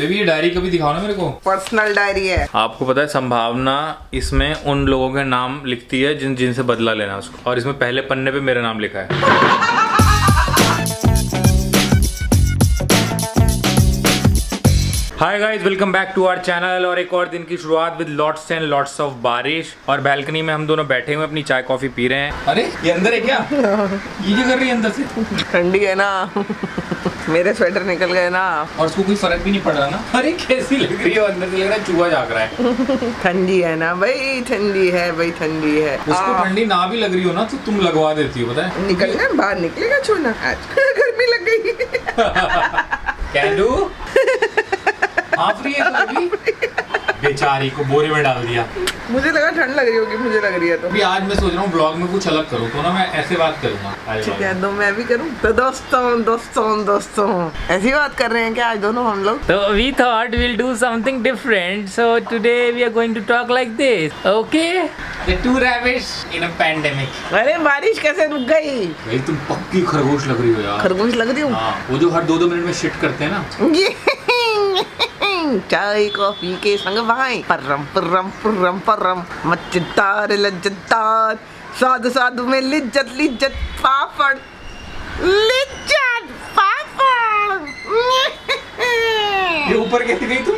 Baby ये diary कभी दिखाओ ना मेरे को। पर्सनल डायरी है। आपको पता है संभावना इसमें उन लोगों के नाम लिखती है जिन जिनसे बदला लेना उसको। और इसमें पहले पन्ने पे मेरा नाम लिखा है। Hi guys welcome back to our channel और एक और दिन की शुरुआत with lots and lots of बारिश। और बैल्कनी में हम दोनों बैठे हुए अपनी चाय कॉफ़ी पी रहे हैं। अरे ये अंदर है क्या? ये क्या कर रही है अंदर से? ठंडी है ना। मेरे स्वेटर निकल गए ना। और उसको कोई फ़र्क भी नहीं पड़ रहा ना? अरे कैसी लग रही है? अंदर से लग रहा है चूहा जाग रहा है। ठंडी है ना भाई ठंडी है भाई ठंडी है। उसको ठंडी ना भी लग रही हो ना तो तुम लगवा देती हो पता है? निकलना बाहर निकलेगा छूना आज गर्मी लग गई। कैन डू हाफ़ रही है बेचारी को बोरे में डाल दिया मुझे लगा ठंड लग रही होगी मुझे लग रही है तो अभी आज मैं सोच रहा हूँ ब्लॉग में कुछ अलग करूँ तो ना मैं ऐसे बात करूँगा ठीक है तो मैं भी करूँ तो दोस्तों दोस्तों दोस्तों ऐसी बात कर रहे हैं क्या आज दोनों हम लोग So we thought we'll do something different. So today we are going to talk like this. Okay? The two rabbits in a pandemic. अरे बारिश कैसे रुक गई भाई तुम पक्की खरगोश लग रही हो यार खरगोश लग रही हूँ हाँ वो जो हर दो दो मिनट में शिट करते हैं ना चाय कॉफ़ी के संग भाई परम परम परम परम मज़ेदार लज्जतदार साधु साधु में लिज्जत लिज्जत पापड़ लिज्जत पापड़ ये ऊपर कैसे गई तुम?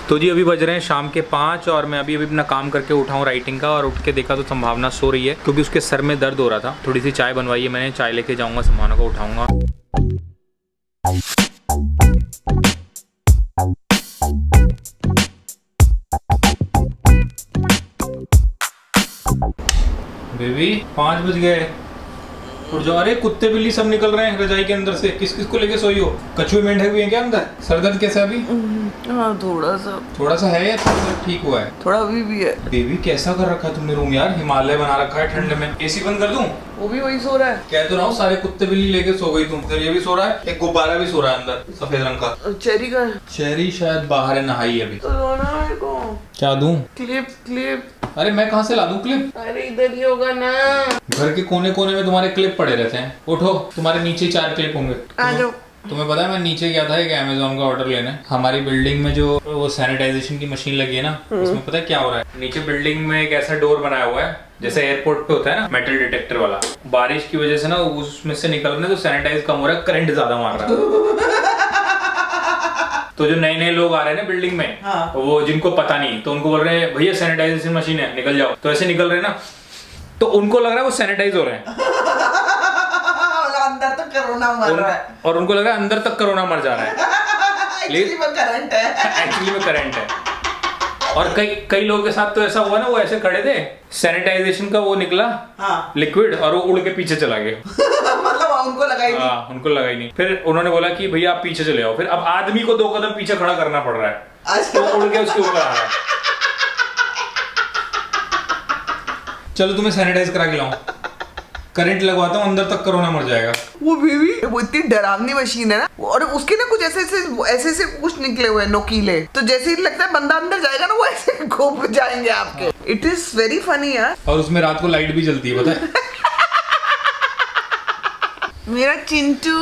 तो जी अभी बज रहे हैं शाम के पाँच और मैं अभी अभी अपना काम करके उठा हूँ राइटिंग का और उठ के देखा तो संभावना सो रही है क्योंकि उसके सर में दर्द हो रहा था। थोड़ी सी चाय बनवाई है मैंने चाय लेके जाऊँगा संभावना को उठाऊँगा। बेबी पाँच बज गए। और जो अरे कुत्ते बिल्ली सब निकल रहे हैं रजाई के अंदर से। किस किस को लेके सोई हो? कछुए मेंढक भी है क्या अंदर? सर दर्द कैसा अभी? हाँ थोड़ा सा। थोड़ा सा है या थोड़ा ठीक हुआ है? थोड़ा अभी भी है। बेबी कैसा कर रखा है तुमने रूम यार? हिमालय बना रखा है ठंड में। एसी बंद कर दूँ? वो भी वही सो रहा है। कह तो रहा हूँ सारे कुत्ते बिल्ली लेके सो गई तुम। फिर ये भी सो रहा है एक गुब्बारा भी सो रहा है अंदर सफ़ेद रंग का। चेरी का चेरी शायद बाहर है नहाई अभी। तो रोना मेरे को। क्या दूँ? Clip clip. अरे मैं कहाँ से ला दूँ क्लिप? अरे इधर ही होगा ना। घर के कोने कोने में तुम्हारे क्लिप पड़े रहते हैं। उठो तुम्हारे नीचे चार क्लिप होंगे। आ जाओ। तुम्हें पता है मैं नीचे गया था एक अमेजोन का ऑर्डर लेने? हमारी बिल्डिंग में जो वो सैनिटाइजेशन की मशीन लगी है ना उसमें पता है क्या हो रहा है? नीचे बिल्डिंग में एक ऐसा डोर बनाया हुआ है जैसे एयरपोर्ट पे होता है ना मेटल डिटेक्टर वाला। बारिश की वजह से ना उसमें से निकलने तो सैनिटाइज कम हो रहा है करंट ज़्यादा मार रहा है। तो जो नए नए लोग आ रहे हैं ना बिल्डिंग में हाँ। वो जिनको पता नहीं तो उनको बोल रहे हैं भैया सैनिटाइजेशन मशीन है निकल जाओ। तो ऐसे निकल रहे हैं ना तो उनको लग रहा है वो सैनिटाइज हो रहे हैं। अंदर तो कोरोना मर रहा है। और उनको लग रहा है अंदर तक कोरोना मर जा रहा है। एक्चुअली वो करंट है। एक्चुअली में करंट है। और कई कई लोगों के साथ तो ऐसा हुआ ना वो ऐसे खड़े थे सैनिटाइजेशन का वो निकला हाँ। लिक्विड और वो उड़ के पीछे चला गया। मतलब उनको लगाई नहीं। हाँ उनको लगाई ही नहीं। फिर उन्होंने बोला कि भैया आप पीछे चले आओ। फिर अब आदमी को दो कदम पीछे खड़ा करना पड़ रहा है। तो अच्छा उड़ के उसके ऊपर आ रहा है। चलो तुम्हें सैनिटाइज करा के लाऊं। करंट लगवाता हूँ अंदर तक कोरोना मर जाएगा। वो बेबी वो इतनी डरावनी मशीन है ना और उसके ना कुछ ऐसे ऐसे ऐसे ऐसे कुछ निकले हुए हैं नोकीले। तो जैसे ही लगता है बंदा अंदर जाएगा ना वो ऐसे घूम जाएँगे आपके। इट इज़ वेरी फनी यार। और उसमें रात को लाइट भी जलती है पता है? मेरा चिंटू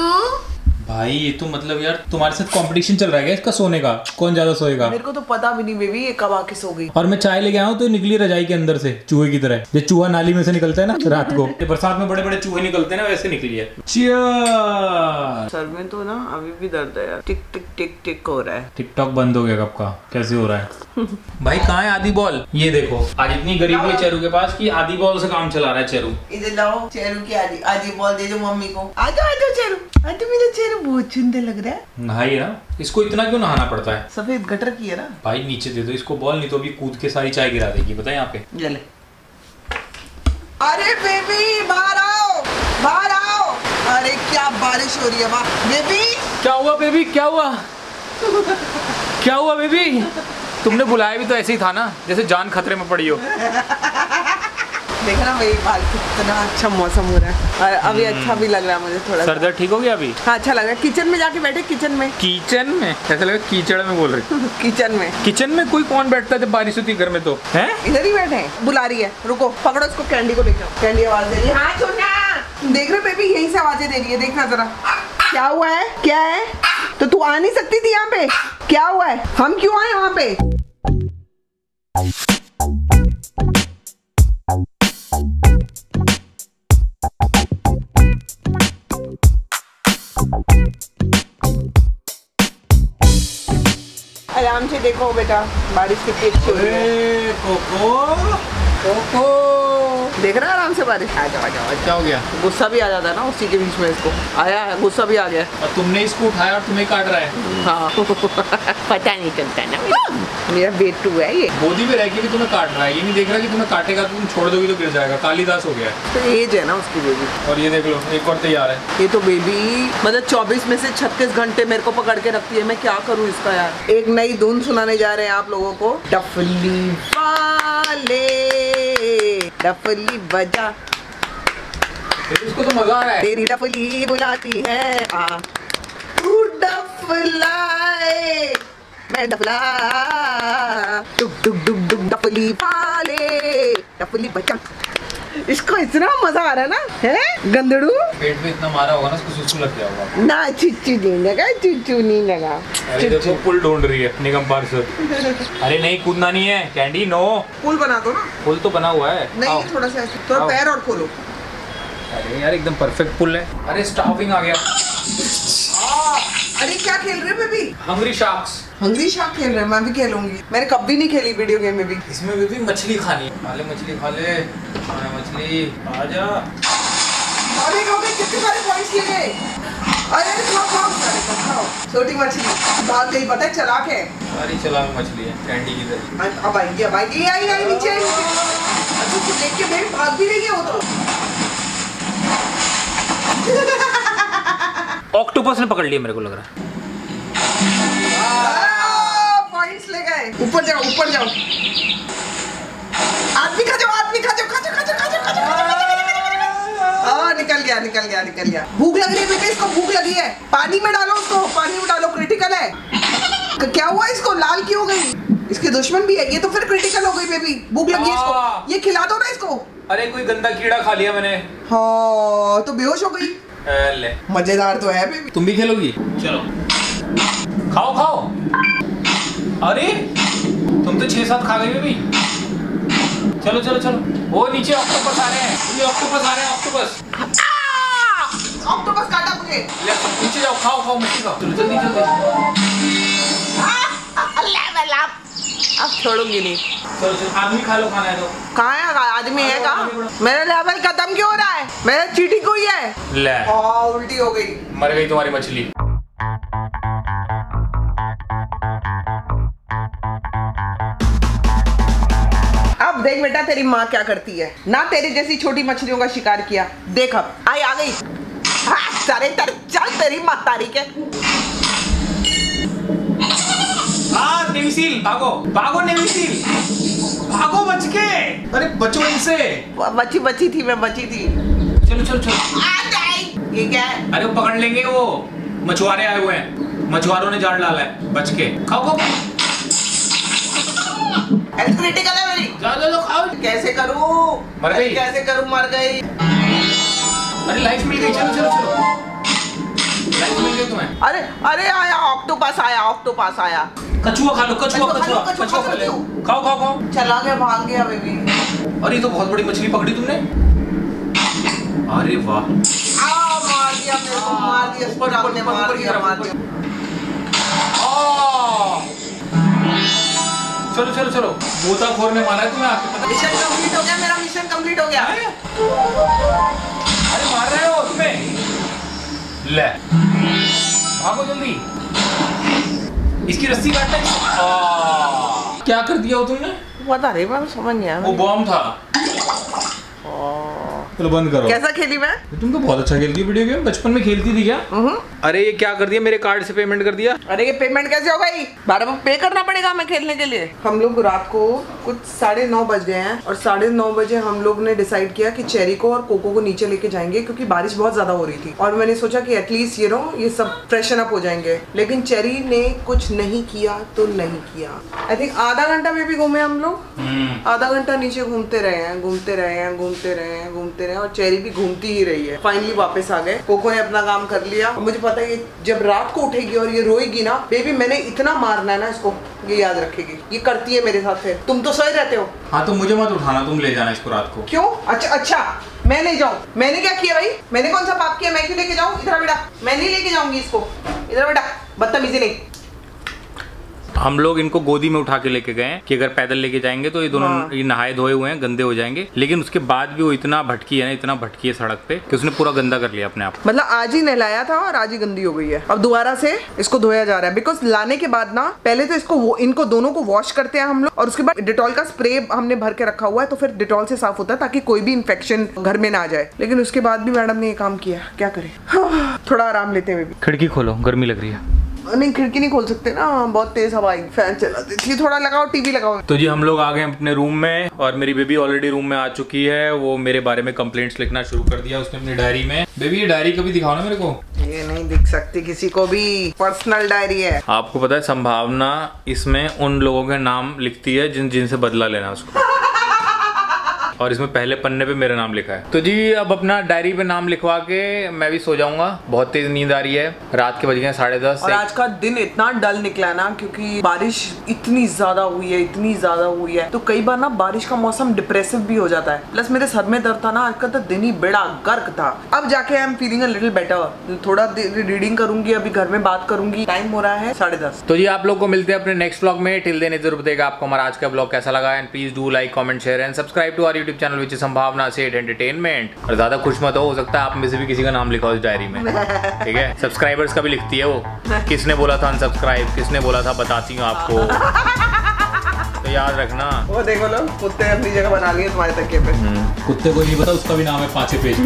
भाई ये तो मतलब यार तुम्हारे साथ कंपटीशन चल रहा है इसका सोने का? कौन ज़्यादा सोएगा? मेरे को तो पता भी नहीं बेबी ये कब आके सो गई। और मैं चाय लेके आया हूँ तो निकली रजाई के अंदर से चूहे की तरह। जो चूहा नाली में से निकलता है ना रात को। बरसात में बड़े बड़े चूहे निकलते हैं ना वैसे निकली है। सर में तो ना अभी भी दर्द है यार। टिक टिक टिक टिक हो रहा है। टिकटॉक बंद हो गया कब का? कैसे हो रहा है? भाई कहाँ है आदि बॉल? ये देखो आज इतनी गरीबी है चेरू के पास कि आदि बॉल से काम चला रहा है चेरू। इधर लाओ चेरू की आजी आजी बोल दे दो मम्मी को। आ जाओ आ जाओ चेरू आ जाओ मेरा चेरू। बहुत सुंदर लग रहा है। नहाई है ना। इसको इतना क्यों नहाना पड़ता है? सफ़ेद गटर की है ना। भाई नीचे दे दो। इसको बॉल नहीं तो अभी कूद के सारी चाय गिरा देगी पता है यहाँ पे जले अरे बेबी बाहर आओ बाहर आओ। अरे क्या बारिश हो रही है वाह। बेबी? क्या हुआ बेबी? क्या हुआ? क्या हुआ बेबी? तुमने बुलाया भी तो ऐसे ही था ना जैसे जान खतरे में पड़ी हो। देखा ना मेरी बाल कितना अच्छा मौसम हो रहा है। और अभी अच्छा भी लग रहा है मुझे थोड़ा सर दर्द ठीक हो गया अभी? हाँ अच्छा लग रहा है। किचन में जाके बैठे किचन में। किचन में? ऐसा लगा कीचड़ में बोल रही। किचन में। किचन में कोई कौन बैठता है जब बारिश होती है घर में तो? है? इधर ही बैठे बुला रही है। रुको पकड़ो इसको कैंडी को लेकर कैंडी आवाज़ दे रही है। हाँ छोटा। देख रहे बेबी? यहीं से आवाज़ें दे रही है। देखना जरा। क्या हुआ है? क्या है? तो तू आ नहीं सकती थी यहाँ पे? क्या हुआ है? हम क्यों आए वहाँ पे? आराम से देखो बेटा बारिश कितनी अच्छी हो रही है। कोको। देख रहा है आराम से बारिश। आ जाओ आ जाओ क्या हो गया? गुस्सा भी आ जाता है ना उसी के बीच में इसको। आया है गुस्सा भी आ गया और तुमने इसको उठाया और तुम्हें काट रहा है। हाँ। पता नहीं चलता ना। मेरा बेटू है ये। गोदी में रह के भी तुम्हें काट रहा है। ये नहीं देख रहा कि तुम्हें काटेगा तुम छोड़ दोगी तो गिर जाएगा। कालीदास हो गया है। तो एज है ना उसकी बेबी और ये देख लो एक और तैयार है। ये तो बेबी मतलब 24 में से 36 घंटे मेरे को पकड़ के रखती है। मैं क्या करूँ इसका यार? एक नई धुन सुनाने जा रहे हैं आप लोगों को। डफली वाले। डफली बजा। इसको तो मज़ा आ रहा है। तेरी डफली बुलाती है। आ तू डफलाए मैं डफला। डुग डुग डुग डुग डफली पाले डफली बजा। इसको इतना मज़ा आ रहा है ना है? गंदड़ू पेट पे इतना मारा होगा ना उसको सुसु लग गया होगा। ना चिच्चू नहीं लगा चिच्चू नहीं लगा। अरे देखो पुल ढूंढ रही है निगम पार्षद अरे नहीं कूदना नहीं है। कैंडी नो पुल बना दो ना। पुल तो बना हुआ है। नहीं थोड़ा सा ऐसे थोड़ा पैर और खोलो। अरे यार एकदम परफेक्ट पुल है। अरे स्टाफिंग आ गया। अरे क्या खेल रहे baby? Hungry sharks hungry shark खेल रहे हैं मैं भी खेलूँगी। मैंने कभी नहीं खेली वीडियो गेम में भी। इसमें भी, भी मछली खानी है खा ले मछली खा ले। मछली। आ जा। अरे गए कितने सारे पॉइंट्स ले गए अरे खाओ खाओ सारे खाओ, छोटी मछली। भाग गई पता है चलाक है? सारी चला मछली है कैंडी की तरह। अब आएगी अब आएगी आई आई नीचे। अच्छा देख के भाग भी रही है वो तो। ऑक्टोपस ने पकड़ लिया मेरे को लग रहा है पॉइंट्स ले गए ऊपर जाओ ऊपर जाओ आदमी खा जाओ आदमी खा जाओ खा जाओ खा जाओ खा जाओ खा। हाँ निकल गया निकल गया निकल गया भूख लग रही है बेटे इसको भूख लगी है पानी में डालो उसको पानी में डालो क्रिटिकल है क्या हुआ इसको लाल क्यों हो गई इसके दुश्मन भी है ये तो फिर क्रिटिकल हो गई बेबी भूख लगी हाँ। इसको ये खिला दो ना इसको अरे कोई गंदा कीड़ा खा लिया मैंने हाँ तो बेहोश हो गई ले मज़ेदार तो है बेबी तुम भी खेलोगी? चलो। खाओ खाओ। अरे तुम तो छह सात खा गए बेबी चलो चलो चलो। वो नीचे ऑक्टोपस आ रहे हैं। ये ऑक्टोपस आ रहे हैं ऑक्टोपस ऑक्टोपस काटा मुझे। ले नीचे जाओ खाओ खाओ मछली खाओ चलो जल्दी जल्दी। अब छोड़ूँगी नहीं। आदमी खा लो खाना है तो। कहाँ है आदमी है कहाँ? मेरा लेवल खत्म क्यों हो रहा है? मेरा चीटी कोई है। ले। हाँ उल्टी हो गई। मर गई तुम्हारी मछली। अब देख बेटा तेरी माँ क्या करती है। ना तेरी जैसी छोटी मछलियों का शिकार किया। देख अब आई आ गई। हाँ, सारे तर चल तेरी माँ तारीख के हाँ। नेवीसील भागो भागो नेवीसील भागो बच के अरे बचो इनसे। बची बची थी मैं बची थी। चलो चलो चलो। ये क्या है? अरे वो पकड़ लेंगे वो। मछुआरे आए हुए हैं। मछुआरों ने जाल डाला है बच के खाओ खाओ। हेल्थ क्रिटिकल है मेरी। जाओ जाओ, खाओ। कैसे करूँ? मर गई? कैसे करूँ? मर गई। अरे लाइफ मिल गई। चलो चलो चलो। अरे अरे आया ऑक्टोपस आया ऑक्टोपस आया। कछुआ खा लो कछुआ कछुआ कछुआ खा लो। खाओ खाओ खाओ। चला गया भाग गया बेबी अरे ये तो बहुत बड़ी मछली पकड़ी तुमने। अरे वाह। आ मार दिया मेरे को मार दिया ऊपर, ऊपर, ने मार दिया मार दिया। आ! चलो चलो चलो। गोताखोर ने मारा है तुम्हें आपको पता मिशन कंप्लीट हो गया मेरा मिशन कंप्लीट हो गया। अरे मार रहे हो तुम्हें ले। भागो जल्दी। इसकी रस्सी काटना है। क्या कर दिया हो तुमने बता रही मैं समझ नहीं आया। वो बॉम्ब था। चलो बंद करो। कैसा खेली मैं? तुम तो बहुत अच्छा खेलती हो वीडियो गेम बचपन में खेलती थी क्या? हम्म। अरे ये क्या कर दिया? मेरे कार्ड से पेमेंट कर दिया? अरे ये पेमेंट कैसे हो गई? बारह बजे पे करना पड़ेगा हमें खेलने के लिए। हम लोग रात को कुछ साढ़े नौ बज गए हैं और साढ़े नौ बजे हम लोग ने डिसाइड किया कि चेरी को और कोको को नीचे लेके जाएँगे क्योंकि बारिश बहुत ज़्यादा हो रही थी। और मैंने सोचा कि एटलीस्ट ये नो ये सब फ्रेशन अप हो जाएँगे। लेकिन चेरी ने कुछ नहीं किया तो नहीं किया। आई थिंक आधा घंटा में भी घूमे हम लोग। आधा घंटा नीचे घूमते रहे हैं घूमते रहे हैं घूमते रहे हैं घूमते रहे हैं और चेरी भी घूमती ही रही है। फाइनली वापस आ गए। कोको ने अपना काम कर लिया। और मुझे पता है ये जब रात को उठेगी और ये रोएगी ना बेबी मैंने इतना मारना है ना इसको ये याद रखेगी। ये करती है मेरे साथ फिर तुम तो सोए रहते हो। हाँ तो मुझे मत उठाना तुम ले जाना इसको रात को। क्यों? अच्छा अच्छा मैं ले जाऊँ। मैंने क्या किया भाई? मैंने कौन सा पाप किया? मैं क्यों लेके जाऊँ? इधर बेटा। मैं नहीं लेके जाऊँगी इसको। इधर बेटा। बदतमीजी नहीं। हम लोग इनको गोदी में उठा के लेके गए कि अगर पैदल लेके जाएँगे तो ये दोनों हाँ। ये नहाए धोए हुए हैं गंदे हो जाएँगे। लेकिन उसके बाद भी वो इतना भटकी है ना इतना भटकी है सड़क पे कि उसने पूरा गंदा कर लिया अपने आप मतलब आज ही नहलाया था और आज ही गंदी हो गई है। अब दोबारा से इसको धोया जा रहा है। बिकॉज़ लाने के बाद ना पहले तो इसको इनको दोनों को वॉश करते हैं हम लोग और उसके बाद डिटॉल का स्प्रे हमने भर के रखा हुआ है तो फिर डिटॉल से साफ़ होता है ताकि कोई भी इन्फेक्शन घर में ना आ जाए। लेकिन उसके बाद भी मैडम ने ये काम किया। क्या करें? थोड़ा आराम लेते हैं बेबी खिड़की खोलो गर्मी लग रही है। नहीं खिड़की नहीं खोल सकते ना बहुत तेज हवा आएगी फ़ैन चला देती थोड़ा लगाओ टीवी लगाओ। तो जी हम लोग आ गए अपने रूम में और मेरी बेबी ऑलरेडी रूम में आ चुकी है। वो मेरे बारे में कंप्लेंट्स लिखना शुरू कर दिया उसने अपनी डायरी में। बेबी ये डायरी कभी दिखाओ ना मेरे को। ये नहीं दिख सकती किसी को भी। पर्सनल डायरी है। आपको पता है संभावना इसमें उन लोगों के नाम लिखती है जिन जिनसे बदला लेना उसको। और इसमें पहले पन्ने पे मेरा नाम लिखा है। तो जी अब अपना डायरी पे नाम लिखवा के मैं भी सो जाऊँगा। बहुत तेज नींद आ रही है। रात के बज गए साढ़े दस। और आज का दिन इतना डल निकला ना क्योंकि बारिश इतनी ज़्यादा हुई है इतनी ज़्यादा हुई है। तो कई बार ना बारिश का मौसम डिप्रेसिव भी हो जाता है। प्लस मेरे सर में दर्द था ना आज का तो दिन ही बेड़ा गर्क था। अब जाके I am feeling little better थोड़ा रीडिंग करूँगी अभी घर में बात करूँगी। टाइम हो रहा है साढ़े दस। तो जी आप लोग को मिलते हैं अपने नेक्स्ट ब्लॉग में। टिल देने ज़रूर बताएगा आपको हमारा आज का ब्लॉग कैसा लगा। And please do like comment share and subscribe to our YouTube channel which Sambhavna Seth entertainment और ज़्यादा खुश मत हो हो सकता है आप में से भी किसी का नाम लिखा हो डायरी में। ठीक है? सब्सक्राइबर्स का भी लिखती है वो। किसने बोला था अनसब्सक्राइब किसने बोला था बताती हूँ आपको। तो याद रखना। वो देखो लोग कुत्ते अपनी जगह बना लिए तुम्हारे तकिए पे। कुत्ते को नहीं पता उसका भी नाम है पांचे पेज।